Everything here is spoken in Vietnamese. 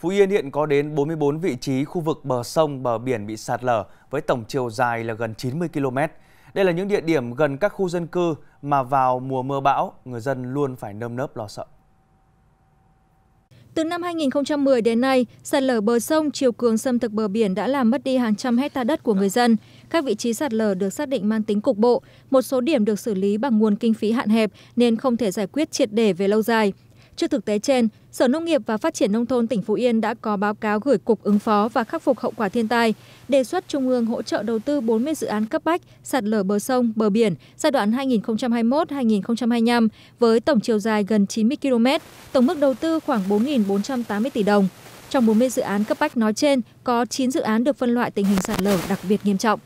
Phú Yên hiện có đến 44 vị trí khu vực bờ sông, bờ biển bị sạt lở với tổng chiều dài là gần 90 km. Đây là những địa điểm gần các khu dân cư mà vào mùa mưa bão, người dân luôn phải nơm nớp lo sợ. Từ năm 2010 đến nay, sạt lở bờ sông, chiều cường xâm thực bờ biển đã làm mất đi hàng trăm hecta đất của người dân. Các vị trí sạt lở được xác định mang tính cục bộ, một số điểm được xử lý bằng nguồn kinh phí hạn hẹp nên không thể giải quyết triệt để về lâu dài. Trước thực tế trên, Sở Nông nghiệp và Phát triển Nông thôn tỉnh Phú Yên đã có báo cáo gửi Cục ứng phó và khắc phục hậu quả thiên tai, đề xuất Trung ương hỗ trợ đầu tư 40 dự án cấp bách sạt lở bờ sông, bờ biển giai đoạn 2021-2025 với tổng chiều dài gần 90 km, tổng mức đầu tư khoảng 4.480 tỷ đồng. Trong 40 dự án cấp bách nói trên, có chín dự án được phân loại tình hình sạt lở đặc biệt nghiêm trọng.